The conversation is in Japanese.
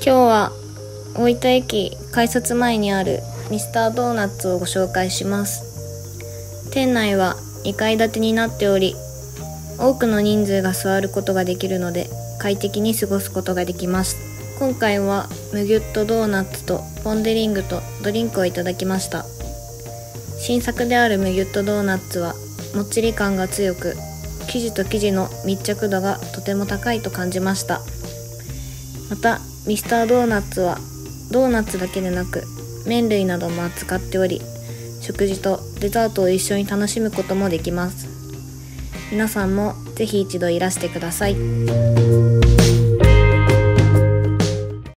今日は大分駅改札前にあるミスタードーナツをご紹介します。店内は2階建てになっており多くの人数が座ることができるので快適に過ごすことができます。今回はムギュットドーナツとポン・デ・リングとドリンクをいただきました。新作であるムギュットドーナツはもっちり感が強く生地と生地の密着度がとても高いと感じました。またミスタードーナツはドーナツだけでなく麺類なども扱っており食事とデザートを一緒に楽しむこともできます。皆さんもぜひ一度いらしてください。